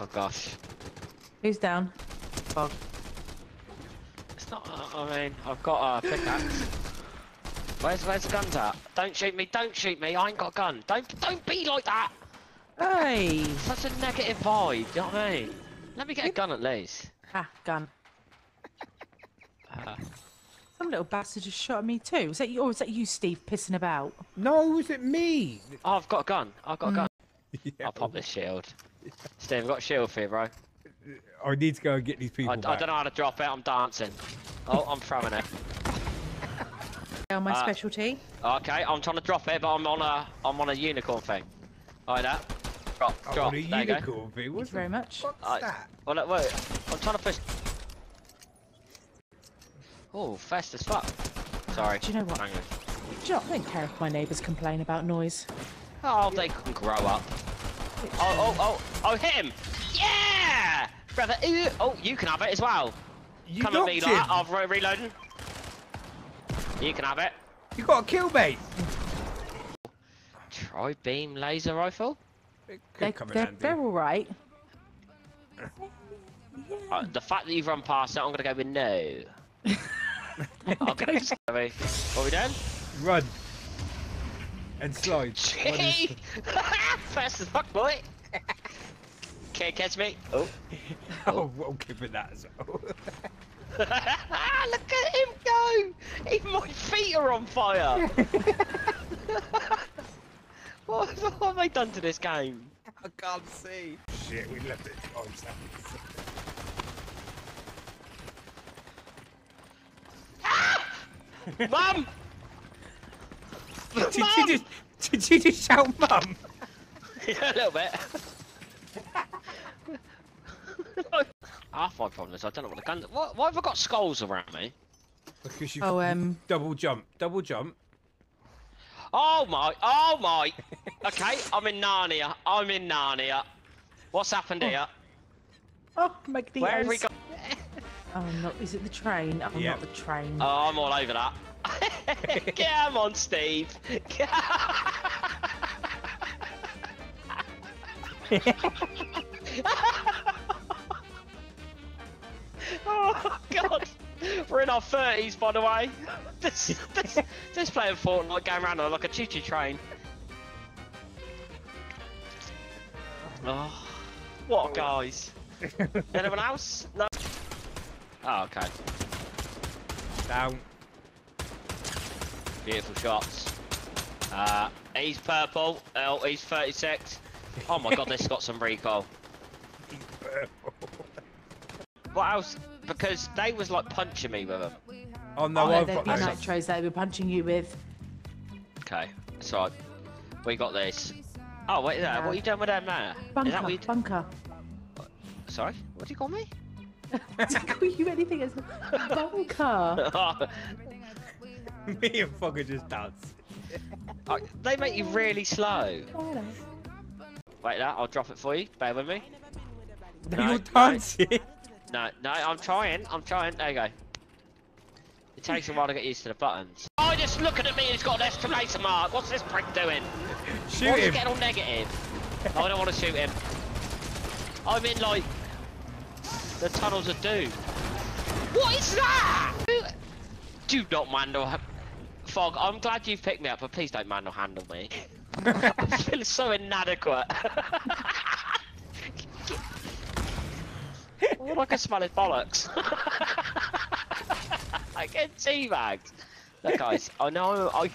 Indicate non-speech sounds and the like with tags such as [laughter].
Oh gosh. Who's down? Fog. It's not. Uh, I mean, I've got a pickaxe. [laughs] Where's where's the guns at? Don't shoot me! Don't shoot me! I ain't got a gun. Don't don't be like that. Hey! Such a negative vibe. You know what I mean? Let me get a gun at least. Ah, gun. [laughs] Uh, Some little bastard just shot at me too. Was that you, or was that you, Steve, pissing about? No, was it me? oh, I've got a gun. I've got a Mm. gun. [laughs] Yeah, I'll pop this shield. Steve, I've got a shield for you, bro. I need to go and get these people I, I don't know how to drop it. I'm dancing. Oh, I'm throwing it. Oh, my Ah. specialty. Okay, I'm trying to drop it, but I'm on a I'm on a unicorn thing. Like that. Drop, Oh, drop. what a there you go. unicorn thing. Thank What's very much. What's I- that? Well, look, wait. I'm trying to push. Oh, fast as fuck. Sorry. Do you know what? Hang on. Do you not think care if my neighbours complain about noise? Oh, they can grow up. Oh, oh, oh, oh, hit him! Yeah! Brother, ooh, oh, you can have it as well. You Come at me knocked like him. I'm re reloading. You can have it. You got a kill bait. Tri beam laser rifle. It could They, they're, they're all right. [laughs] Uh, the fact that you've run past it, I'm gonna go with no. I'm gonna just What are we doing? Run. And slide. Gee! [laughs] Fast as fuck, boy. [laughs] Can't catch me. Oh. [laughs] Oh, we'll give it that as well. [laughs] Look at him go! Even my feet are on fire! what, what have I done to this game? I can't see. Shit, we left it on ah! Mum! Did you Mum! just did you just shout mum? Yeah, [laughs] a little bit. [laughs] Half my problem is I don't know what the gun. What, why have I got skulls around me? Because you Oh, um, double jump, double jump. Oh my! Oh my! Okay, I'm in Narnia. I'm in Narnia. What's happened here? oh, Magnetos. Where have we got? [laughs] Oh, no, is it the train? Oh, Yeah. not the train. Oh, I'm all over that. Come on, Steve. Oh God, we're in our thirties, by the way. This, this, this playing Fortnite going around like a choo-choo train. Oh, what guys? Anyone else? No. Oh, okay. Down. Beautiful shots. Uh, he's purple. Oh, he's 36. Oh my god, this got some recoil. What else? Because they was like punching me with them. Oh no, oh, I've they're got the nitros they were punching you with. Okay, so we got this. Oh wait there, what are you doing with them there? Is Bunker, that what you bunker. Sorry, what do you call me? [laughs] to call you anything as bunker. [laughs] Me and Fogger just dance. Oh, [laughs] they make you really slow. Hello. Wait there, I'll drop it for you. Bear with me. No, No, you're no. dancing. [laughs] No, no, I'm trying. I'm trying. There you go. It takes a while to get used to the buttons. Oh, just looking at me and he's got an exclamation mark. What's this prick doing? Shoot Why is he him. getting all negative? Oh, I don't want to shoot him. I'm in like the tunnels of doom. What is that? Do not manhandle. Fog, I'm glad you've picked me up, but please don't manhandle handle me. [laughs] I feel so inadequate. [laughs] All I can smell is bollocks. [laughs] I get teabagged. Look, guys, I know I, I